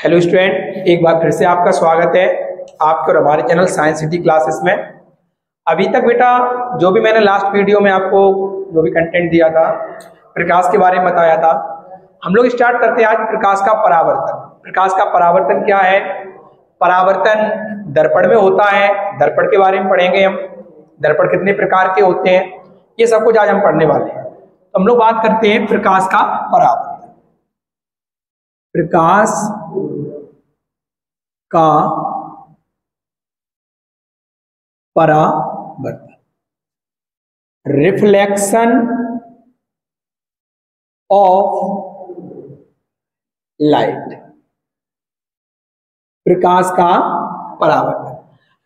Hello student एक बार फिर से आपका स्वागत है आपके और हमारे चैनल साइंस सिटी क्लासेस में। अभी तक बेटा, जो भी मैंने लास्ट वीडियो में आपको जो भी कंटेंट दिया था, प्रकाश के बारे में बताया था, हम लोग स्टार्ट करते हैं आज प्रकाश का परावर्तन। प्रकाश का परावर्तन क्या है? परावर्तन दर्पण में होता है। दर्पण के बारे में पढ़ेंगे हम। दर्पण कितने प्रकार के होते हैं, ये सब कुछ आज हम पढ़ने वाले हैं। तो हम लोग बात करते हैं प्रकाश का परावर्तन। प्रकाश का परावर्तन। रिफ्लेक्शन ऑफ़ लाइट प्रकाश का परावर्तन।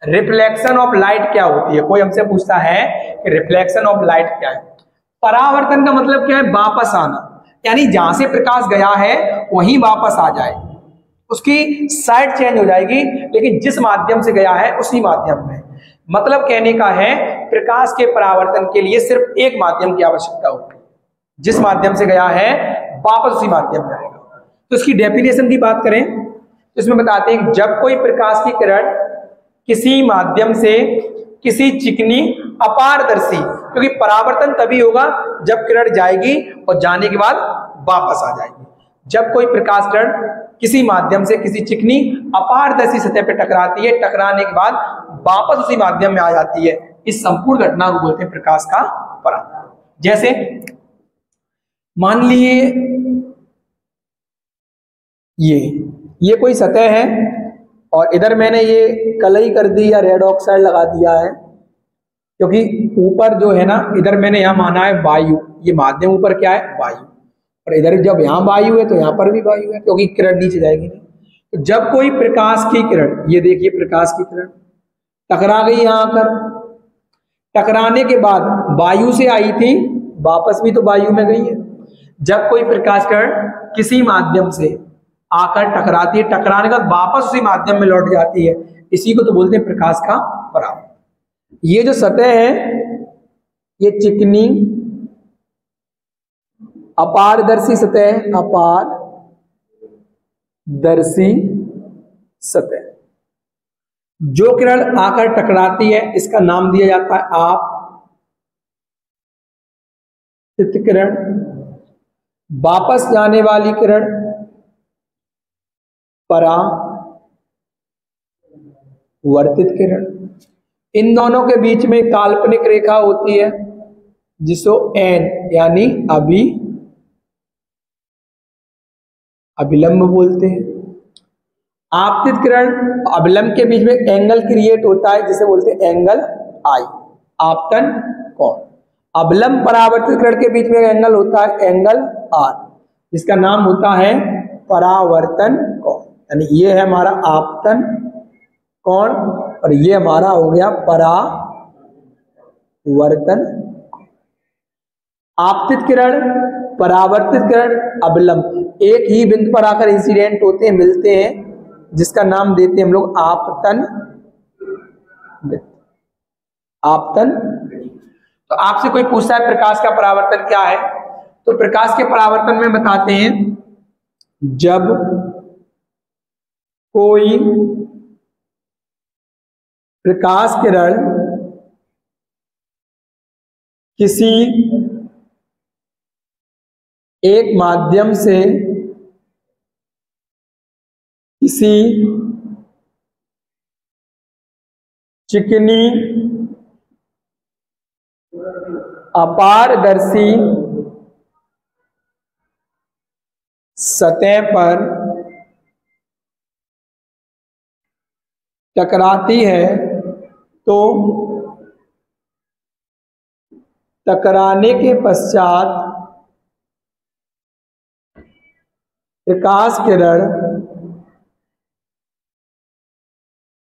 रिफ्लेक्शन ऑफ़ लाइट क्या होती है? कोई हमसे पूछता है कि रिफ्लेक्शन ऑफ़ लाइट क्या है? परावर्तन का मतलब क्या है? वापस आना। यानी जहाँ से प्रकाश गया है, वहीं वापस आ जाए। उसकी साइड चेंज हो जाएगी, लेकिन जिस माध्यम से गया है, उसी माध्यम में। मतलब कहने का है, प्रकाश के परावर्तन के लिए सिर्फ़ एक माध्यम की आवश्यकता होगी। जिस माध्यम से गया है, वापस उसी माध्यम में आएगा। तो इसकी डेफिनेशन की बात करें तो इसमें बताते हैं जब कोई प्रकाश की किरण किसी माध्यम से किसी चिकनी अपारदर्शी, क्योंकि परावर्तन तभी होगा जब किरण जाएगी और जाने के बाद वापस आ जाएगी। जब कोई प्रकाश किरण किसी माध्यम से किसी चिकनी अपारदर्शी सतह पर टकराती है, टकराने के बाद वापस उसी माध्यम में आ जाती है। इस संपूर्ण घटना को बोलते हैं प्रकाश का परावर्तन जैसे, मान लिए ये ये कोई सतह है और इधर मैंने ये कलई कर दी या रेड ऑक्साइड लगा दिया है, क्योंकि ऊपर जो है ना, इधर मैंने यहाँ माना है वायु। ये माध्यम ऊपर क्या है? वायु। और इधर जब यहाँ वायु है तो यहाँ पर भी वायु है, क्योंकि किरण नीचे जाएगी नहीं। तो जब कोई प्रकाश की किरण, ये देखिए प्रकाश की किरण, टकरा गई यहाँ पर। टकराने के बाद वायु से आई थी, वापस भी तो वायु में गई है। जब कोई प्रकाश किरण किसी माध्यम से आकर टकराती है, टकराने के बाद वापस उसी माध्यम में लौट जाती है, इसी को तो बोलते हैं प्रकाश का बराबर ये जो सतह है, ये चिकनी अपारदर्शी सतह अपारदर्शी सतह। जो किरण आकर टकराती है, इसका नाम दिया जाता है आप किरण, वापस जाने वाली किरण परा वर्तित किरण। इन दोनों के बीच में काल्पनिक रेखा होती है, जिसको एन यानी अभी अभिलंब बोलते हैं। आपतित किरण, अभिलंब के बीच में एंगल क्रिएट होता है, जिसे बोलते हैं एंगल आई आपतन कौन अभिलंब परावर्तित किरण के बीच में एंगल होता है एंगल आर जिसका नाम होता है परावर्तन कौन यानी ये है हमारा आपतन कौन और ये हमारा हो गया परावर्तन आपतित किरण, परावर्तित किरण, अभिलंब। एक ही बिंदु पर आकर इंसिडेंट होते हैं, मिलते हैं, जिसका नाम देते हैं हम लोग आपतन आपतन तो आपसे कोई पूछता है प्रकाश का परावर्तन क्या है? तो प्रकाश के परावर्तन में बताते हैं, जब कोई प्रकाश किरण किसी एक माध्यम से किसी चिकनी अपारदर्शी सतह पर टकराती है तो टकराने के पश्चात प्रकाश किरण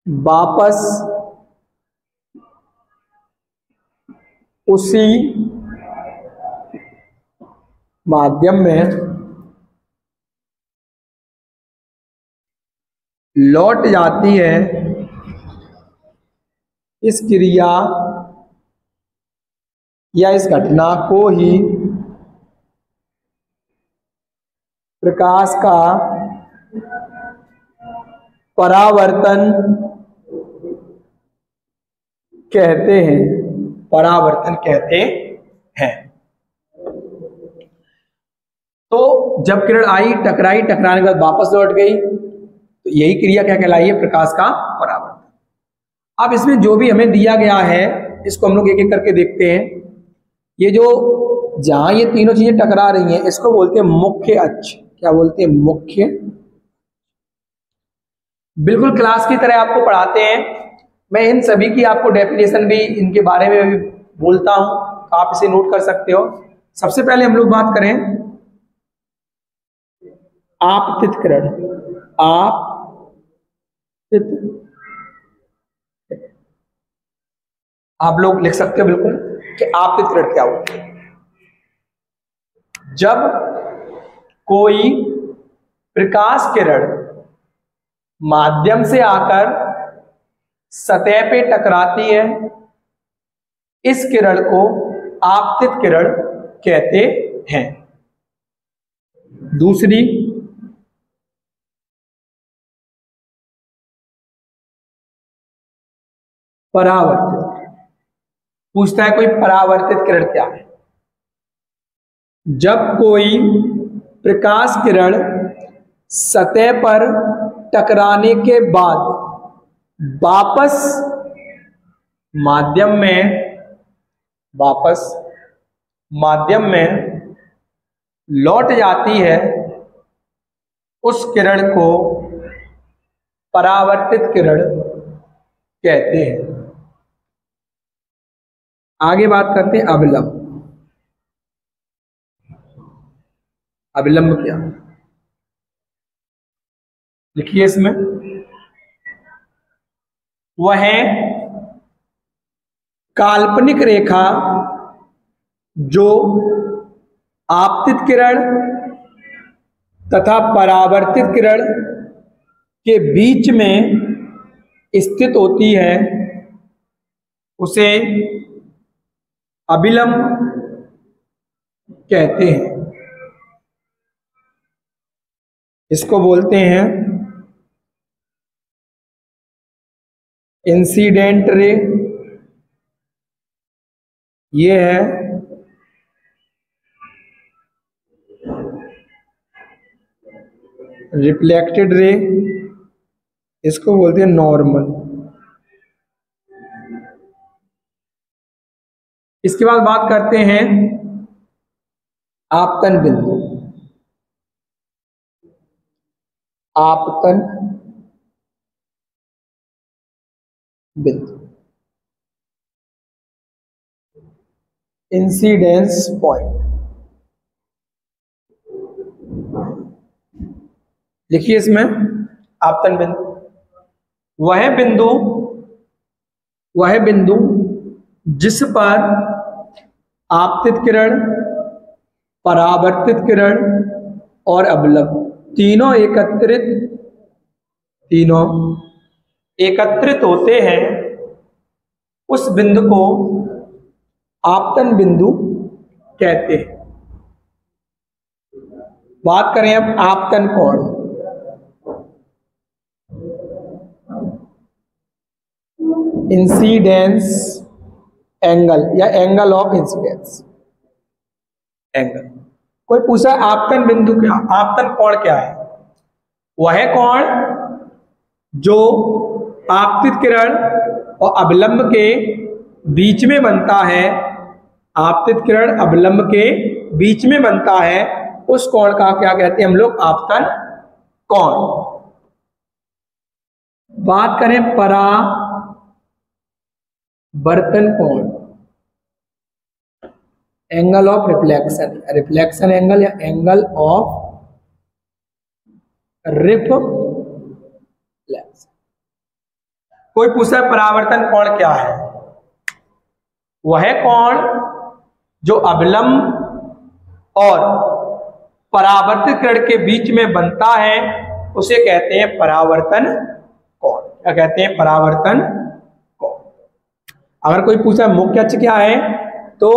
वापस उसी माध्यम में लौट जाती है इस क्रिया या इस घटना को ही प्रकाश का परावर्तन कहते हैं, परावर्तन कहते हैं। तो जब किरण आई, टकराई, टकराने के बाद वापस लौट गई तो यही क्रिया क्या कहलाई है? प्रकाश का परावर्तन। अब इसमें जो भी हमें दिया गया है, इसको हम लोग एक एक करके देखते हैं। ये जो, जहाँ ये तीनों चीज़ें टकरा रही हैं, इसको बोलते हैं मुख्य अक्ष। क्या बोलते हैं? मुख्य बिल्कुल क्लास की तरह आपको पढ़ाते हैं। मैं इन सभी की आपको डेफिनेशन भी इनके बारे में भी बोलता हूँ तो आप इसे नोट कर सकते हो। सबसे पहले हम लोग बात करें आपतितकरण। आप आप लोग लिख सकते हो बिल्कुल कि आपतितकरण क्या होता है जब कोई प्रकाश किरण माध्यम से आकर सतह पे टकराती है। इस किरण को आपतित किरण कहते हैं। दूसरी, परावर्तित। पूछता है कोई परावर्तित किरण क्या है? जब कोई प्रकाश किरण सतह पर टकराने के बाद वापस माध्यम में, वापस माध्यम में लौट जाती है, उस किरण को परावर्तित किरण कहते हैं। आगे बात करते हैं अविलंब। अविलंब क्या? लिखिए इसमें। वह काल्पनिक रेखा, जो आपतित किरण तथा परावर्तित किरण के बीच में स्थित होती है। उसे अविलंब कहते हैं। इसको बोलते हैं इंसिडेंट रे। ये है रिफ्लेक्टेड रे। इसको बोलते हैं नॉर्मल इसके बाद बात करते हैं आपतन बिंदु। आपतन बिंदु इंसिडेंस पॉइंट लिखिए इसमें, आपतन बिंदु। वह बिंदु वह बिंदु जिस पर आपतित किरण, परावर्तित किरण और अवलंब, तीनों एकत्रित, तीनों एकत्रित होते हैं उस बिंदु को आपतन बिंदु कहते हैं। बात करें अब आपतन कोण। इंसिडेंस एंगल या एंगल ऑफ़ इंसिडेंस एंगल कोई पूछा आपतन बिंदु क्या आपतन कोण क्या है? वह कोण जो आपतित किरण और अवलंब के बीच में बनता है। आपतित किरण, अवलंब के बीच में बनता है। उस कोण का क्या कहते हैं हम लोग? आपतन कोण। बात करें परा बर्तन कोण। Angle of reflection. Reflection angle या एंगल ऑफ़ रिफ्लेक्शन। कोई पूछा परावर्तन कोण क्या है? वह कोण जो अवलंब और परावर्तित किरण के बीच में बनता है, उसे कहते हैं परावर्तन कोण। क्या कहते हैं? परावर्तन कोण। अगर कोई पूछा मुख्य अक्ष क्या है? तो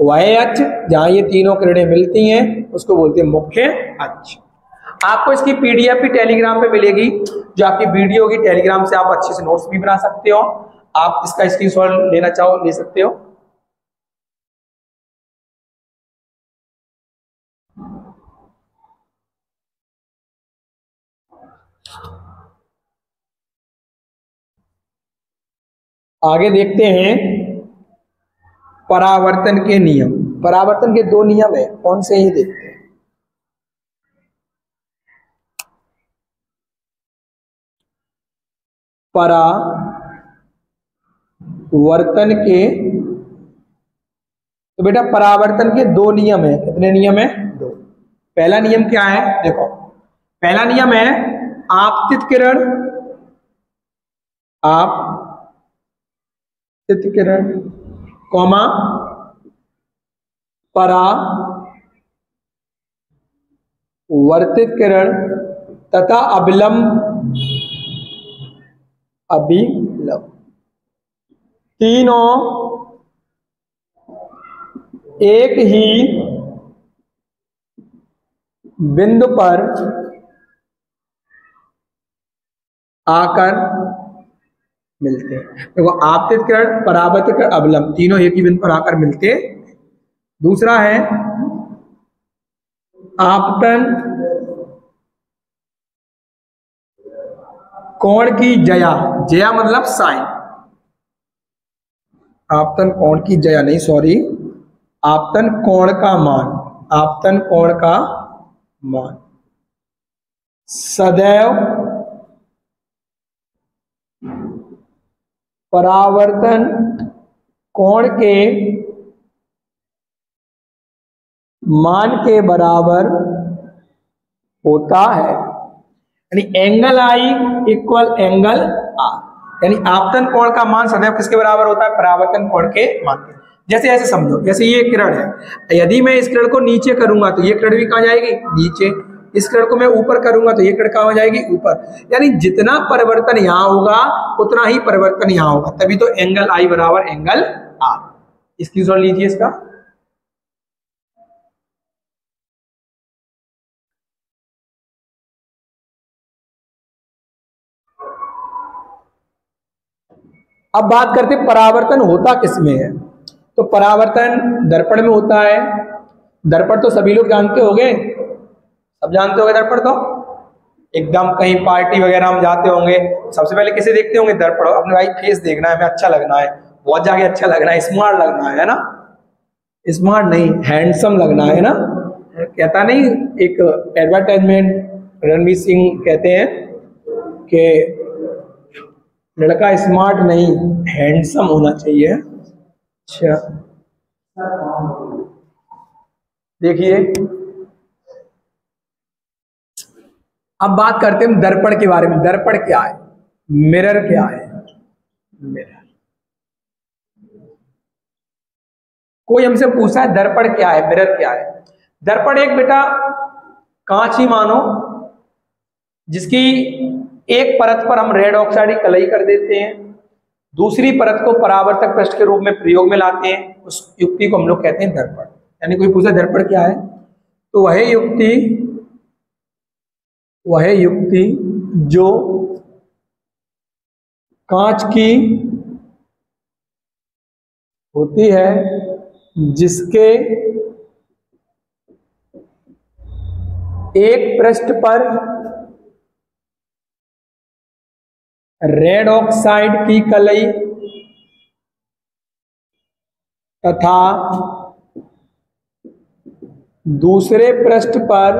वह अक्ष, जहाँ ये तीनों किरणें मिलती हैं, उसको बोलते हैं मुख्य अक्ष। आपको इसकी पीडीएफ भी टेलीग्राम पे मिलेगी, जो आपकी वीडियो होगी टेलीग्राम से आप अच्छे से नोट्स भी बना सकते हो। आप इसका स्क्रीनशॉट लेना चाहो, ले सकते हो। आगे देखते हैं, परावर्तन के नियम। परावर्तन के दो नियम है, कौन से ही देखते हैं। परावर्तन के तो बेटा परावर्तन के दो नियम है। कितने नियम है? दो। पहला नियम क्या है? देखो, पहला नियम है आपतित किरण आप किरण, कौमा परा वर्तित किरण तथा अभिलंब अभिलंब तीनों एक ही बिंदु पर आकर मिलते हैं। देखो, आपतित किरण, परावर्तित किरण अवलंब तीनों एक ही बिंदु पर आकर मिलते दूसरा है आपतन कोण की जया? जया मतलब साइन आपतन कोण की जया? नहीं सॉरी आपतन कोण का मान? आपतन कोण का मान? सदैव परावर्तन कोण के मान के बराबर होता है? यानी angle I equal angle R यानी आपतन कोण का मान सदैव किसके बराबर होता है? परावर्तन कोण के मान के। जैसे, ऐसे समझो। जैसे ये किरण है। यदि मैं इस किरण को नीचे करूँगा तो ये किरण भी कहा जाएगी? नीचे। इस किरण को मैं ऊपर करूँगा तो ये किरण कहा हो जाएगी? ऊपर। यानी जितना परिवर्तन यहाँ होगा, उतना ही परिवर्तन यहाँ होगा। तभी तो एंगल आई बराबर एंगल आर जोड़ लीजिए इसका। अब बात करते परावर्तन होता किसमें है? तो परावर्तन दर्पण में होता है। दर्पण तो सभी लोग जानते हो गए सब जानते होंगे दर्पण तो? एकदम कहीं पार्टी वगैरह हम जाते होंगे। सबसे पहले किसे देखते होंगे? दर्पण। अपने भाई फेस देखना है, हमें अच्छा लगना है। बहुत जाके अच्छा लगना है, स्मार्ट लगना है ना? स्मार्ट नहीं, हैंडसम लगना है ना? कहता नहीं, एक एडवर्टाइजमेंट रणवीर सिंह कहते हैं कि लड़का स्मार्ट नहीं हैंडसम होना चाहिए। अच्छा। देखिए। अब बात करते हैं दर्पण के बारे में। दर्पण क्या है? मिरर क्या है? मिरर कोई हमसे पूछा है, दर्पण क्या है? मिरर क्या है? दर्पण एक बेटा, कांच ही मानो, जिसकी एक परत पर हम रेड ऑक्साइड की कलई कर देते हैं। दूसरी परत को परावर्तक पृष्ठ के रूप में प्रयोग में लाते हैं। उस युक्ति को हम लोग कहते हैं दर्पण। यानी कोई पूछा दर्पण क्या है? तो वह युक्ति वह युक्ति जो कांच की होती है, जिसके एक पृष्ठ पर रेड ऑक्साइड की कलई तथा दूसरे पृष्ठ पर,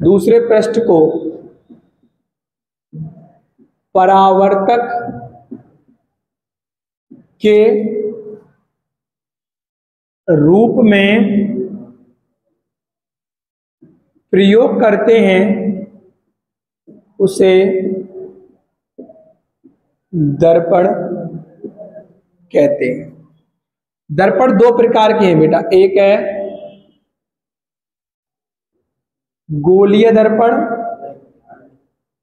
दूसरे पृष्ठ को परावर्तक के रूप में प्रयोग करते हैं, उसे दर्पण कहते हैं। दर्पण दो प्रकार के हैं बेटा। एक है गोलीय दर्पण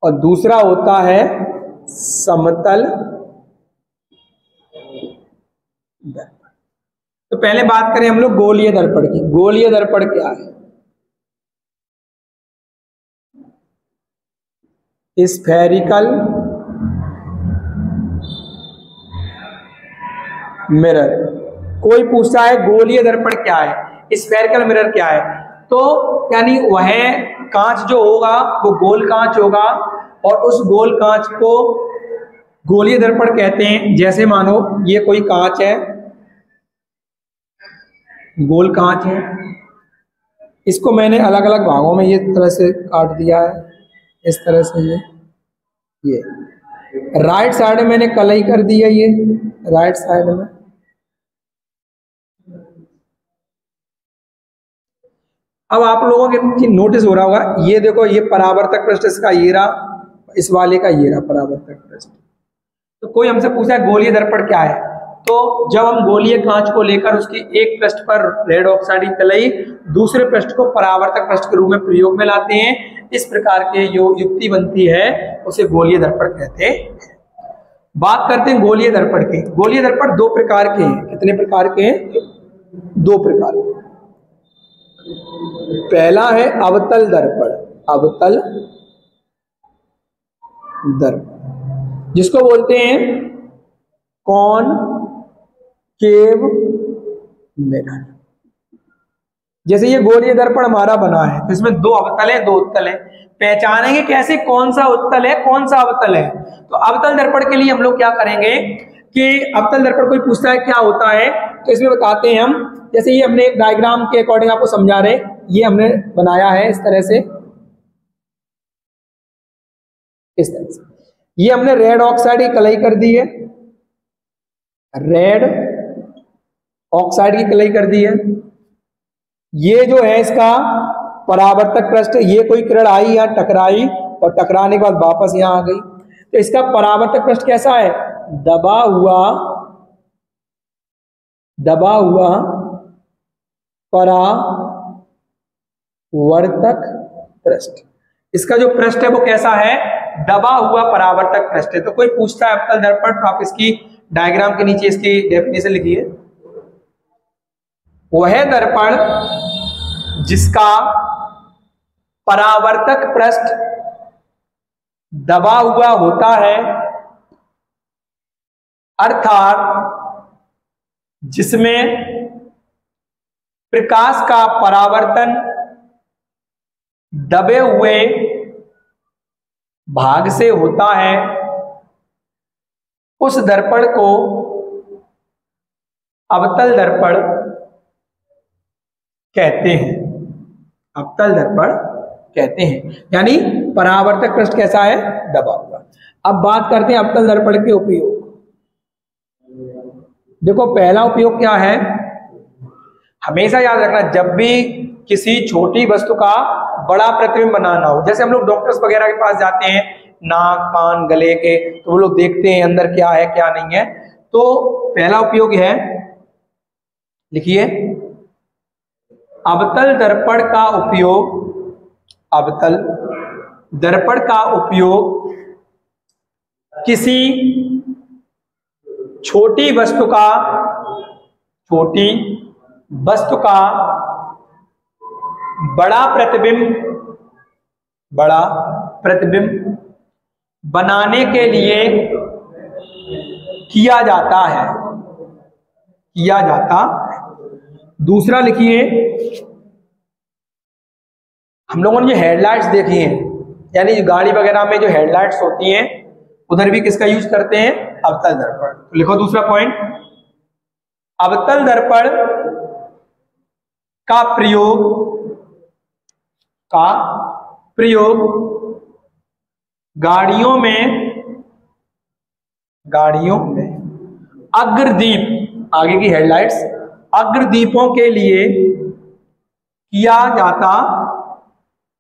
और दूसरा होता है समतल दर्पण। तो पहले बात करें हम लोग गोलीय दर्पण की। गोलीय दर्पण क्या है? स्फेरिकल मिरर कोई पूछता है गोलीय दर्पण क्या है? स्फेरिकल मिरर क्या है? तो यानी वह कांच जो होगा, वो गोल कांच होगा और उस गोल कांच को गोलीय दर्पण कहते हैं। जैसे मानो ये कोई कांच है, गोल कांच है। इसको मैंने अलग अलग भागों में ये तरह से काट दिया है। इस तरह से ये ये। राइट साइड में मैंने कलई कर दी है ये, राइट साइड में। अब आप लोगों के नोटिस हो रहा होगा, ये देखो, ये परावर्तक पृष्ठ इसका ये रहा इस वाले का ये रहा परावर्तक पृष्ठ। तो कोई हमसे पूछा है, गोलीय दर्पण क्या है? तो जब हम गोलीय कांच को लेकर उसकी एक पृष्ठ पर रेड ऑक्साइड की कलई दूसरे पृष्ठ को परावर्तक पृष्ठ के रूप में प्रयोग में लाते हैं, इस प्रकार के जो युक्ति बनती है, उसे गोलीय दर्पण कहते हैं। बात करते हैं गोलीय दर्पण की। गोलीय दर्पण दो प्रकार के हैं। कितने प्रकार के हैं? दो प्रकार के। पहला है अवतल दर्पण अवतल दर्पण। जिसको बोलते हैं कौन, केव मिरर जैसे ये गोलीय दर्पण हमारा बना है तो इसमें दो अवतल है, दो उत्तल है। पहचानेंगे कैसे कौन सा उत्तल है, कौन सा अवतल है? तो अवतल दर्पण के लिए हम लोग क्या करेंगे कि अवतल दर्पण कोई पूछता है क्या होता है तो इसमें बताते हैं हम जैसे ये हमने डायग्राम के अकॉर्डिंग आपको समझा रहे ये हमने बनाया है इस तरह से। इस तरह से। ये हमने रेड ऑक्साइड की कलई कर दी है। रेड ऑक्साइड की कलई कर दी है। ये जो है इसका परावर्तक पृष्ठ, ये कोई किरण आई या टकराई और टकराने के बाद वापस यहाँ आ गई। तो इसका परावर्तक पृष्ठ कैसा है? दबा हुआ दबा हुआ परावर्तक पृष्ठ। इसका जो पृष्ठ है वो कैसा है? दबा हुआ परावर्तक पृष्ठ है। तो कोई पूछता है अवतल दर्पण तो आप इसकी डायग्राम के नीचे इसकी डेफिनेशन लिखिए। वह दर्पण जिसका परावर्तक पृष्ठ दबा हुआ होता है, अर्थात जिसमें प्रकाश का परावर्तन दबे हुए भाग से होता है। उस दर्पण को अवतल दर्पण कहते हैं। अवतल दर्पण कहते हैं। यानी परावर्तक पृष्ठ कैसा है? दबा हुआ। अब बात करते हैं अवतल दर्पण के उपयोग। देखो, पहला उपयोग क्या है? हमेशा याद रखना, जब भी किसी छोटी वस्तु का बड़ा प्रतिबिंब बनाना हो, जैसे हम लोग डॉक्टर्स वगैरह के पास जाते हैं, नाक, कान, गले के तो वो लोग देखते हैं अंदर क्या है, क्या नहीं है तो पहला उपयोग है, लिखिए, अवतल दर्पण का उपयोग, अवतल दर्पण का उपयोग किसी छोटी वस्तु का, छोटी वस्तु का बड़ा प्रतिबिंब बड़ा प्रतिबिंब बनाने के लिए किया जाता है। किया जाता दूसरा लिखिए, हम लोगों ने जो हेडलाइट्स देखी हैं, यानी जो गाड़ी वगैरह में जो हेडलाइट्स होती हैं, उधर भी किसका यूज़ करते हैं? अवतल दर्पण। तो लिखो दूसरा पॉइंट अवतल दर्पण का प्रयोग का प्रयोग गाड़ियों में गाड़ियों में, अग्रदीप, आगे की हेडलाइट्स अग्रदीपों के लिए किया जाता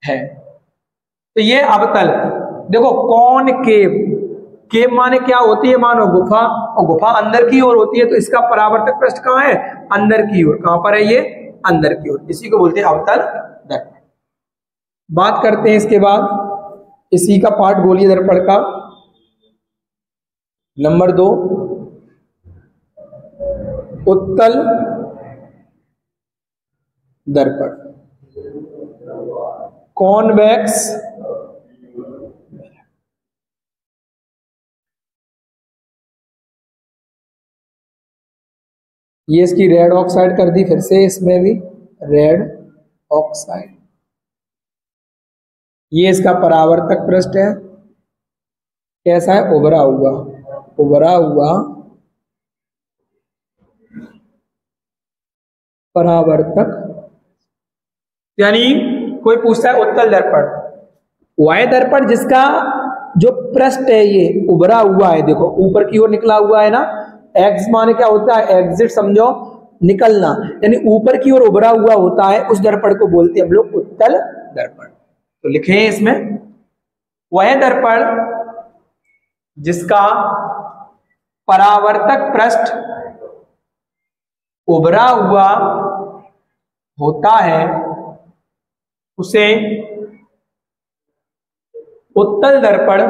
है। तो ये अवतल, देखो कौन केव केव माने क्या होती है मानो गुफा, और गुफा अंदर की ओर होती है तो इसका परावर्तक पृष्ठ कहाँ है? अंदर की ओर। कहाँ पर है ये? अंदर की ओर। इसी को बोलते हैं अवतल दर्पण बात करते हैं इसके बाद। इसी का पार्ट गोलीय दर्पण का नंबर दो। उत्तल दर्पण। कॉन्वेक्स ये इसकी रेड ऑक्साइड कर दी, फिर से इसमें भी रेड ऑक्साइड ये इसका परावर्तक पृष्ठ है। कैसा है? उभरा हुआ। उभरा हुआ। परावर्तक। यानी कोई पूछता है उत्तल दर्पण। वाय दर्पण जिसका जो पृष्ठ है ये उभरा हुआ है, देखो, ऊपर की ओर निकला हुआ है ना एक्स माने क्या होता है? एग्जिट समझो, निकलना। यानी ऊपर की ओर उभरा हुआ होता है, उस दर्पण को बोलते हैं हम लोग उत्तल दर्पण। तो लिखे इसमें, वह दर्पण जिसका परावर्तक पृष्ठ उभरा हुआ होता है, उसे उत्तल दर्पण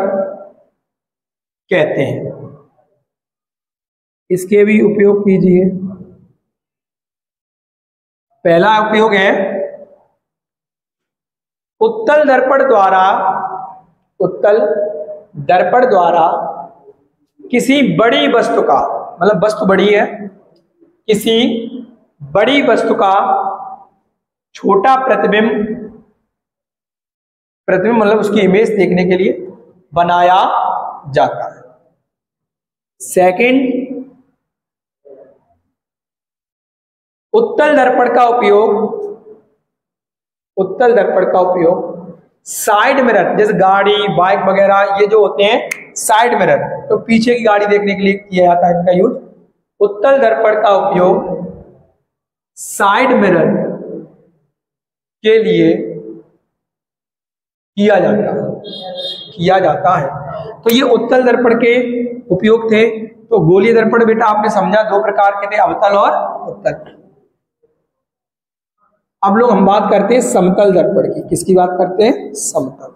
कहते हैं। इसके भी उपयोग कीजिए। पहला उपयोग है, उत्तल दर्पण द्वारा, उत्तल दर्पण द्वारा किसी बड़ी वस्तु का मतलब वस्तु बड़ी है, किसी बड़ी वस्तु का छोटा प्रतिबिंब प्रतिबिंब मतलब उसकी इमेज देखने के लिए बनाया जाता है। सेकंड उत्तल दर्पण का उपयोग, उत्तल दर्पण का उपयोग साइड मिरर, जैसे गाड़ी, बाइक वगैरह, ये जो होते हैं, साइड मिरर। तो पीछे की गाड़ी देखने के लिए किया जाता है इनका यूज़। उत्तल दर्पण का उपयोग साइड मिरर के लिए किया जाता है, किया जाता है। तो ये उत्तल दर्पण के उपयोग थे। तो गोलीय दर्पण, बेटा, आपने समझा, दो प्रकार के थे, अवतल और उत्तल। अब लोग हम बात करते हैं समतल दर्पण की। किसकी बात करते हैं? समतल।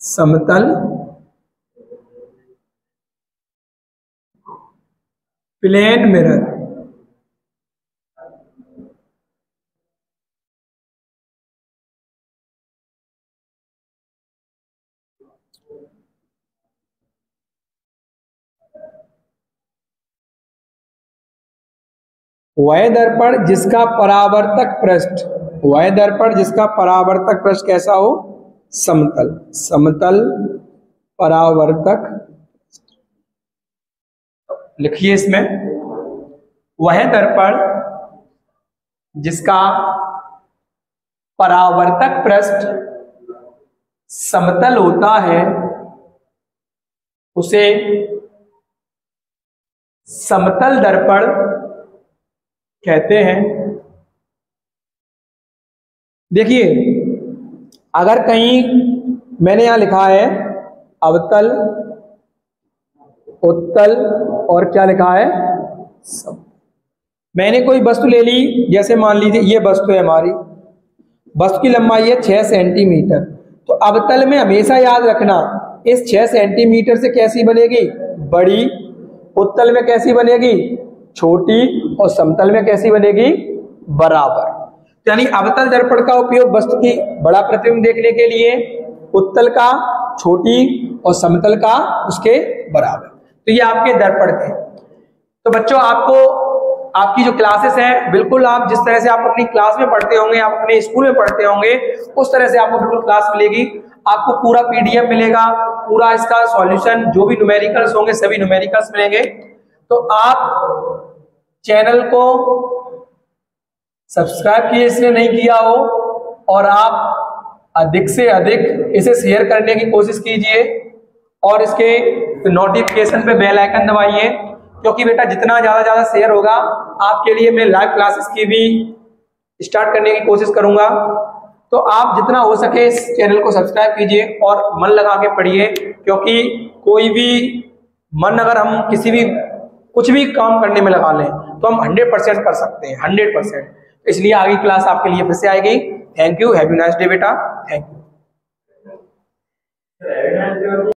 समतल। Plane mirror. वह दर्पण जिसका परावर्तक पृष्ठ, वह दर्पण जिसका परावर्तक पृष्ठ कैसा हो? समतल समतल परावर्तक लिखिए इसमें। वह दर्पण जिसका परावर्तक पृष्ठ समतल होता है उसे समतल दर्पण कहते हैं। देखिए, अगर कहीं मैंने यहाँ लिखा है अवतल, उत्तल, और क्या लिखा है? सब मैंने कोई वस्तु ले ली, जैसे मान लीजिए ये वस्तु है हमारी। वस्तु की लंबाई है छह सेंटीमीटर। तो अवतल में हमेशा याद रखना इस छह सेंटीमीटर से कैसी बनेगी? बड़ी, उत्तल में कैसी बनेगी? छोटी और समतल में कैसी बनेगी? बराबर। यानी अवतल दर्पण का उपयोग वस्तु की बड़ा प्रतिबिंब देखने के लिए, उत्तल का, छोटी और समतल का उसके बराबर। तो ये आपके दर्पण थे। तो बच्चों, आपको, आपकी जो क्लासेस हैं, बिल्कुल आप जिस तरह से आप अपनी क्लास में पढ़ते होंगे, आप अपने स्कूल में पढ़ते होंगे, उस तरह से आपको बिल्कुल क्लास मिलेगी। आपको पूरा पीडीएफ मिलेगा, पूरा इसका सॉल्यूशन जो भी न्यूमेरिकल्स होंगे, सभी न्यूमेरिकल्स मिलेंगे। तो आप चैनल को सब्सक्राइब किए इसलिए नहीं किया हो, और आप अधिक से अधिक इसे शेयर करने की कोशिश कीजिए, और इसके नोटिफिकेशन पे बेल आइकन दबाइए, क्योंकि बेटा जितना ज़्यादा ज़्यादा शेयर होगा, आपके लिए मैं लाइव क्लासेस की भी स्टार्ट करने की कोशिश करूँगा। तो आप जितना हो सके इस चैनल को सब्सक्राइब कीजिए और मन लगा के पढ़िए, क्योंकि कोई भी मन अगर हम किसी भी, कुछ भी काम करने में लगा लें तो हम 100 परसेंट कर सकते हैं 100 परसेंट इसलिए आगे क्लास आपके लिए फिर से आएगी। Thank you have a nice day बेटा। Thank you